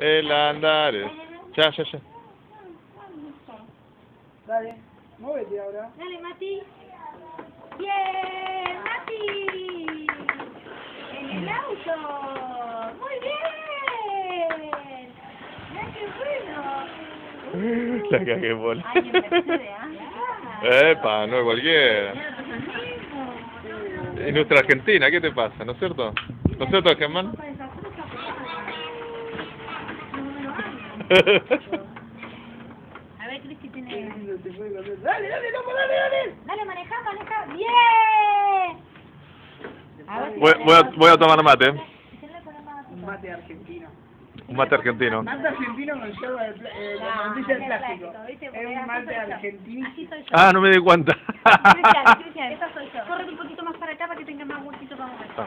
El andar. Ya, ya, ya. Dale, muévete ahora. Dale, Mati. Bien, Mati. En el auto. Muy bien. Mira qué bueno. La cagué bola. Ay, ¿ah? Epa, no cualquiera. Y nuestra Argentina, ¿qué te pasa? ¿No es cierto? ¿No es cierto, Germán? A ver, Cristi Qué tiene... Dale, dale, loco, dale, dale. Dale, maneja, maneja. ¡Bien! A ver si Voy, voy, a, voy a tomar mate. ¿Quién le pone más? Un mate argentino. Un mate argentino. Mate argentino con yerba de eh, Ah, de plástico. Es un mate argentino. Así soy yo. Ah, no me di cuenta. Cristian, Cristian, esa soy yo. Corre un poquito más para acá para que tenga más huequito para mover. Ah,